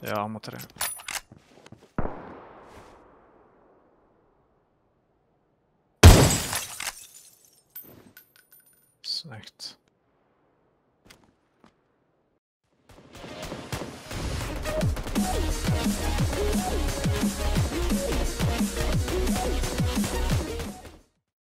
Ja, han måtte det. Snøkt.